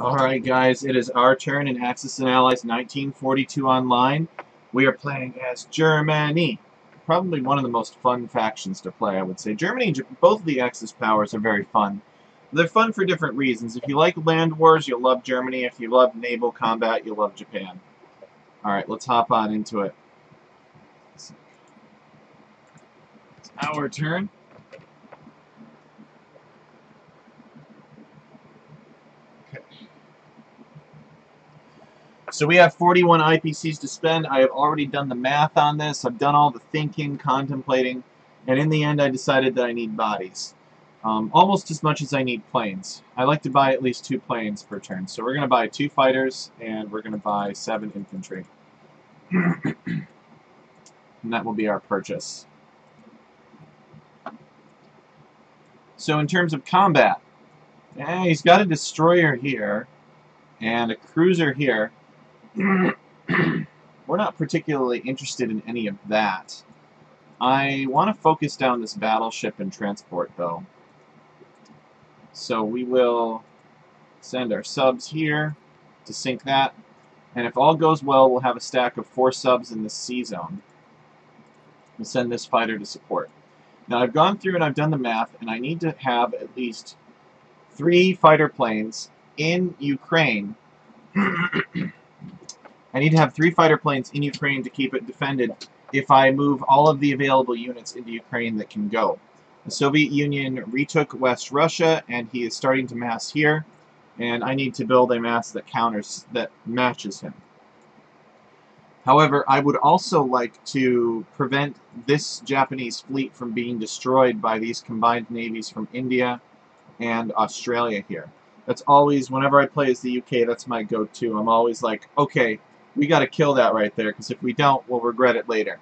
Alright guys, it is our turn in Axis and Allies 1942 Online. We are playing as Germany. Probably one of the most fun factions to play, I would say. Germany, both of the Axis powers are very fun. They're fun for different reasons. If you like land wars, you'll love Germany. If you love naval combat, you'll love Japan. Alright, let's hop on into it. It's our turn. So we have 41 IPCs to spend. I have already done the math on this. I've done all the thinking, contemplating, and in the end I decided that I need bodies. Um, almost as much as I need planes. I like to buy at least two planes per turn. So we're going to buy two fighters, and we're going to buy seven infantry. and that will be our purchase. So in terms of combat, eh, he's got a destroyer here, and a cruiser here. We're not particularly interested in any of that. I want to focus down this battleship and transport, though. So we will send our subs here to sink that. And if all goes well, we'll have a stack of four subs in the sea zone. We'll send this fighter to support. Now I've gone through and I've done the math, and I need to have at least three fighter planes in Ukraine I need to have three fighter planes in Ukraine to keep it defended if I move all of the available units into Ukraine that can go. The Soviet Union retook West Russia, and he is starting to mass here, and I need to build a mass that counters, that matches him. However, I would also like to prevent this Japanese fleet from being destroyed by these combined navies from India and Australia here. That's always, whenever I play as the UK, that's my go-to. I'm always like, okay, we got to kill that right there, because if we don't, we'll regret it later.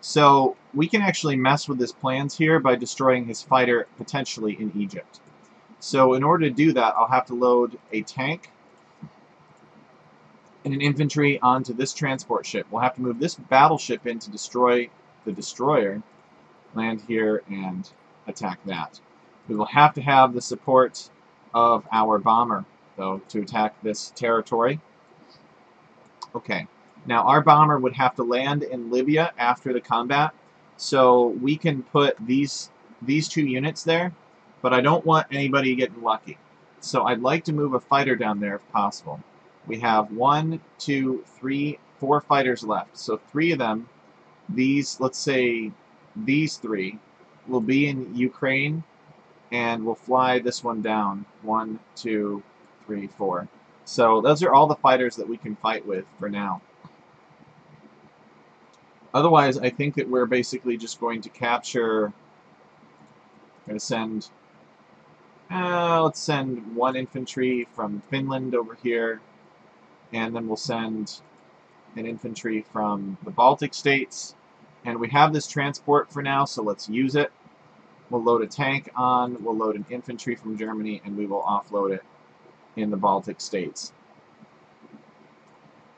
So we can actually mess with his plans here by destroying his fighter potentially in Egypt. So in order to do that, I'll have to load a tank and an infantry onto this transport ship. We'll have to move this battleship in to destroy the destroyer, land here, and attack that. We will have to have the support of our bomber, though, to attack this territory. Okay. Now, our bomber would have to land in Libya after the combat, so we can put these these two units there, but I don't want anybody getting lucky. So I'd like to move a fighter down there if possible. We have one, two, three, four fighters left. So three of them, these, let's say these three, will be in Ukraine, and we'll fly this one down. One, two, three, four. So those are all the fighters that we can fight with for now. Otherwise, I think that we're basically just going to capture... going to send... Uh, let's send one infantry from Finland over here, and then we'll send an infantry from the Baltic states. And we have this transport for now, so let's use it. We'll load a tank on, we'll load an infantry from Germany, and we will offload it in the Baltic states.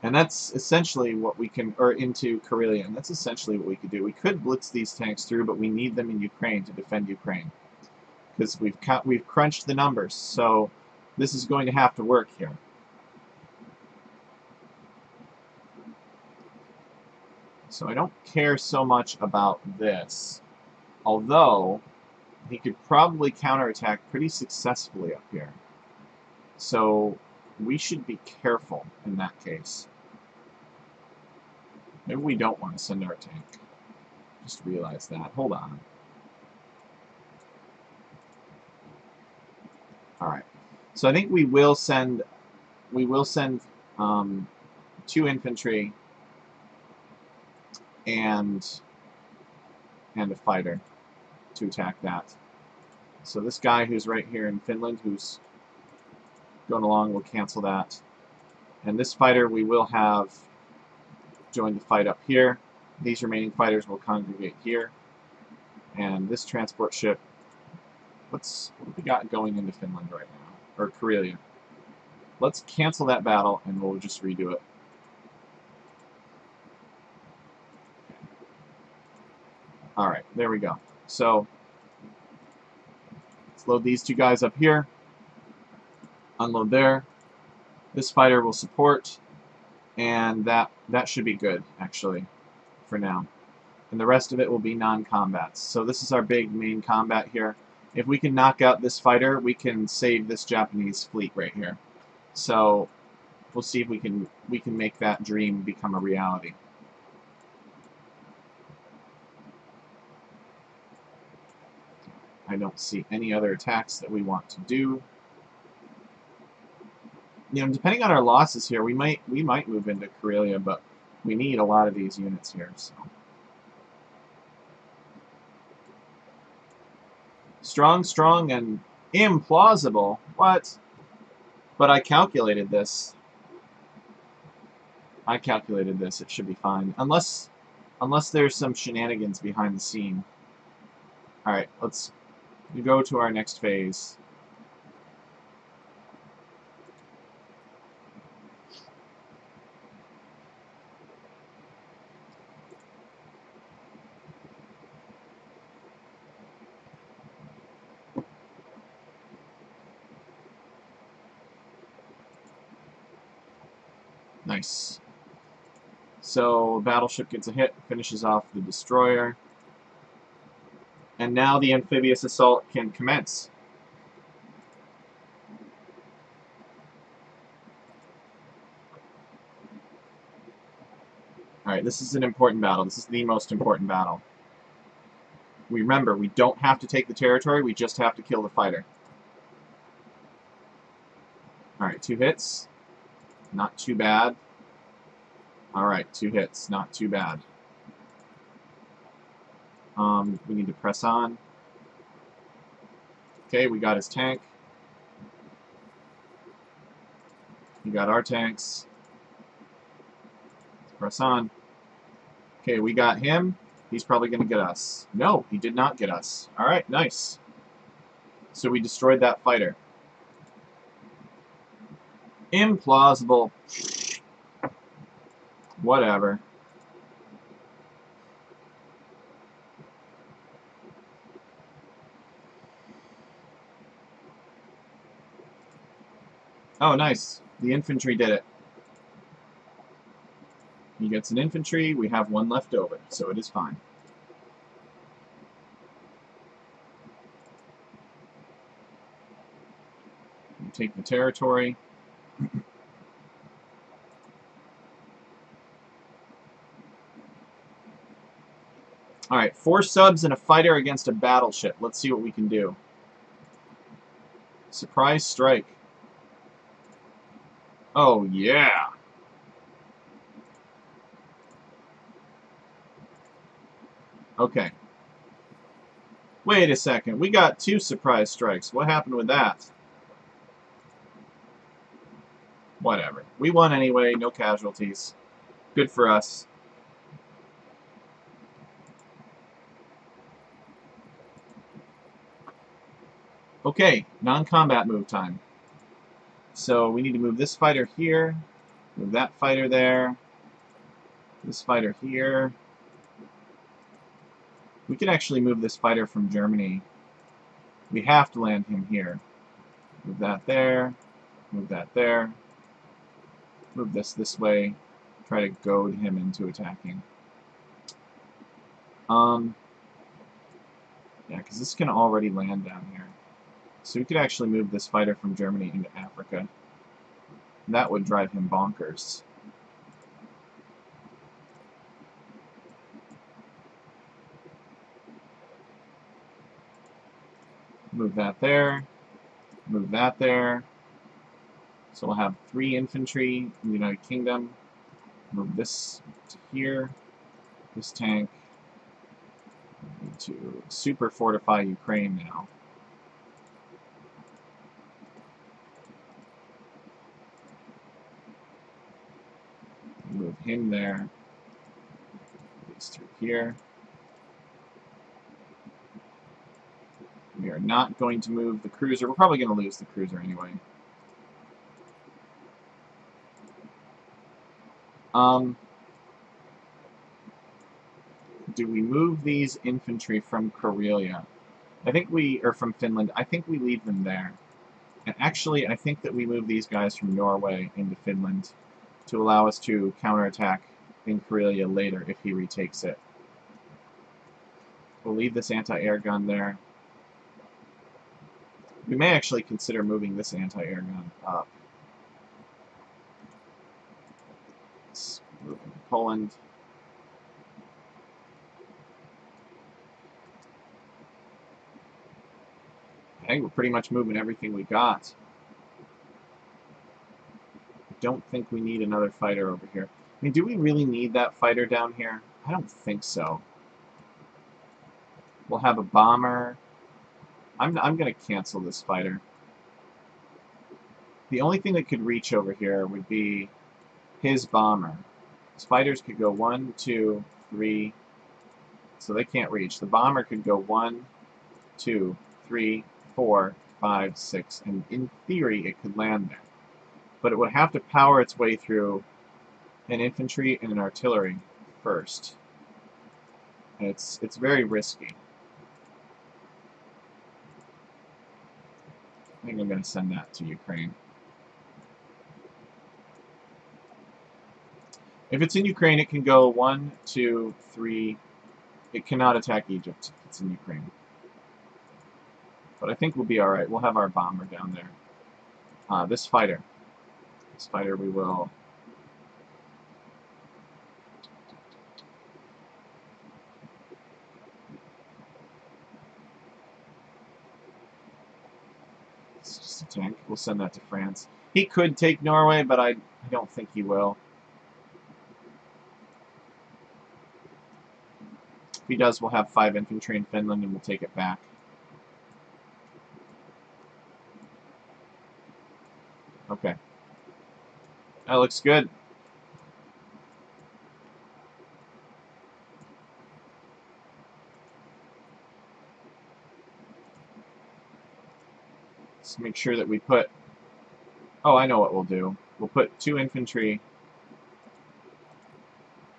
And that's essentially what we can, or into Karelia, and that's essentially what we could do. We could blitz these tanks through, but we need them in Ukraine to defend Ukraine. Because we've, we've crunched the numbers, so this is going to have to work here. So I don't care so much about this. Although, he could probably counterattack pretty successfully up here. So we should be careful in that case. Maybe we don't want to send our tank. Just realize that. Hold on. Alright. So I think we will send we will send um, two infantry and and a fighter to attack that. So this guy who's right here in Finland, who's going along, we'll cancel that. And this fighter we will have join the fight up here. These remaining fighters will congregate here. And this transport ship, what's what we got going into Finland right now? Or Karelia. Let's cancel that battle and we'll just redo it. Alright, there we go. So, let's load these two guys up here unload there, This fighter will support, and that that should be good, actually, for now. And the rest of it will be non-combats. So this is our big main combat here. If we can knock out this fighter, we can save this Japanese fleet right here. So we'll see if we can we can make that dream become a reality. I don't see any other attacks that we want to do. You know, depending on our losses here, we might we might move into Karelia, but we need a lot of these units here. So. Strong, strong, and implausible. What? But I calculated this. I calculated this. It should be fine. Unless, unless there's some shenanigans behind the scene. Alright, let's go to our next phase. Nice. So, battleship gets a hit, finishes off the destroyer. And now the amphibious assault can commence. Alright, this is an important battle. This is the most important battle. We remember, we don't have to take the territory, we just have to kill the fighter. Alright, two hits. Not too bad. Alright, two hits. Not too bad. Um, we need to press on. Okay, we got his tank. We got our tanks. Let's press on. Okay, we got him. He's probably going to get us. No, he did not get us. Alright, nice. So we destroyed that fighter. Implausible. Whatever. Oh, nice. The infantry did it. He gets an infantry. We have one left over, so it is fine. Take the territory. Alright, four subs and a fighter against a battleship. Let's see what we can do. Surprise strike. Oh, yeah. Okay. Wait a second. We got two surprise strikes. What happened with that? Whatever. We won anyway. No casualties. Good for us. Okay, non-combat move time. So we need to move this fighter here, move that fighter there, this fighter here. We can actually move this fighter from Germany. We have to land him here. Move that there, move that there, move this this way, try to goad him into attacking. Um, yeah, because this can already land down here. So we could actually move this fighter from Germany into Africa. That would drive him bonkers. Move that there. Move that there. So we'll have three infantry in the United Kingdom. Move this to here. This tank. to super fortify Ukraine now. Move him there. These through here. We are not going to move the cruiser. We're probably going to lose the cruiser anyway. Um, do we move these infantry from Karelia? I think we, or from Finland, I think we leave them there. And actually, I think that we move these guys from Norway into Finland to allow us to counterattack in Karelia later if he retakes it. We'll leave this anti-air gun there. We may actually consider moving this anti-air gun up. Let's move into Poland. I think we're pretty much moving everything we got. Don't think we need another fighter over here. I mean, do we really need that fighter down here? I don't think so. We'll have a bomber. I'm, I'm going to cancel this fighter. The only thing that could reach over here would be his bomber. His fighters could go one, two, three, so they can't reach. The bomber could go one, two, three, four, five, six, and in theory it could land there. But it would have to power its way through an infantry and an artillery first. And it's, it's very risky. I think I'm going to send that to Ukraine. If it's in Ukraine, it can go one, two, three. It cannot attack Egypt if it's in Ukraine. But I think we'll be alright. We'll have our bomber down there. Uh, this fighter. This fighter we will... It's just a tank. We'll send that to France. He could take Norway, but I, I don't think he will. If he does, we'll have five infantry in Finland and we'll take it back. Okay. That looks good. Let's make sure that we put... Oh, I know what we'll do. We'll put two infantry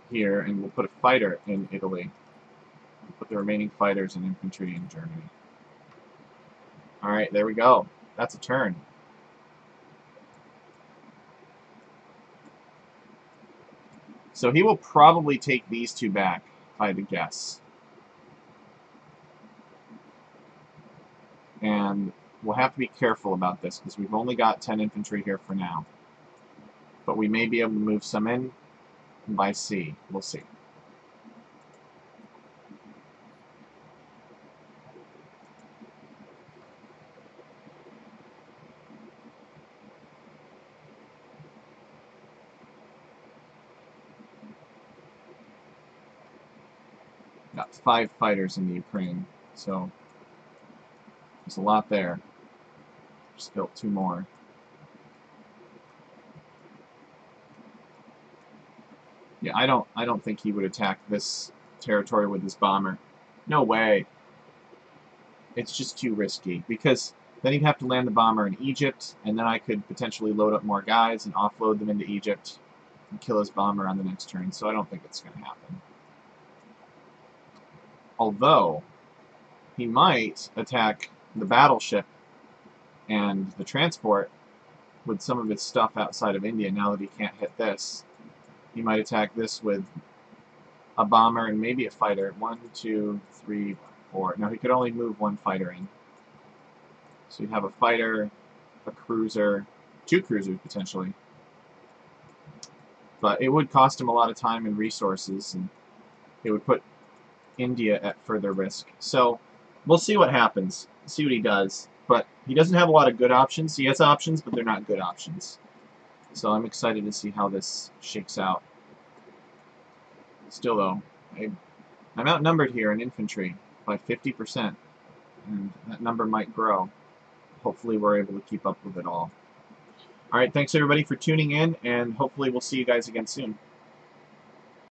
here, and we'll put a fighter in Italy. We'll put the remaining fighters and infantry in Germany. Alright, there we go. That's a turn. So he will probably take these two back, if I had to guess. And we'll have to be careful about this, because we've only got 10 infantry here for now. But we may be able to move some in by sea. We'll see. Got five fighters in the Ukraine, so there's a lot there. Just built two more. Yeah, I don't I don't think he would attack this territory with his bomber. No way. It's just too risky because then he'd have to land the bomber in Egypt and then I could potentially load up more guys and offload them into Egypt and kill his bomber on the next turn, so I don't think it's going to happen. Although, he might attack the battleship and the transport with some of his stuff outside of India now that he can't hit this. He might attack this with a bomber and maybe a fighter. One, two, three, four. Now he could only move one fighter in. So you'd have a fighter, a cruiser, two cruisers potentially. But it would cost him a lot of time and resources, and it would put India at further risk. So we'll see what happens, see what he does. But he doesn't have a lot of good options. He has options, but they're not good options. So I'm excited to see how this shakes out. Still, though, I, I'm outnumbered here in infantry by 50%, and that number might grow. Hopefully we're able to keep up with it all. Alright, thanks everybody for tuning in, and hopefully we'll see you guys again soon.